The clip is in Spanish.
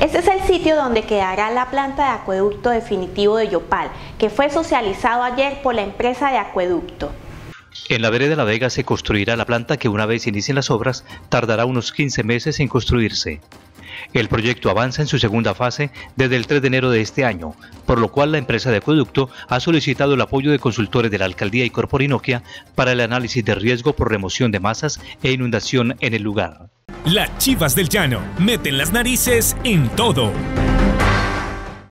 Este es el sitio donde quedará la planta de acueducto definitivo de Yopal, que fue socializado ayer por la empresa de acueducto. En la vereda La Vega se construirá la planta que una vez inicien las obras tardará unos 15 meses en construirse. El proyecto avanza en su segunda fase desde el 3 de enero de este año, por lo cual la empresa de acueducto ha solicitado el apoyo de consultores de la alcaldía y Corporinoquia para el análisis de riesgo por remoción de masas e inundación en el lugar. Las chivas del llano meten las narices en todo.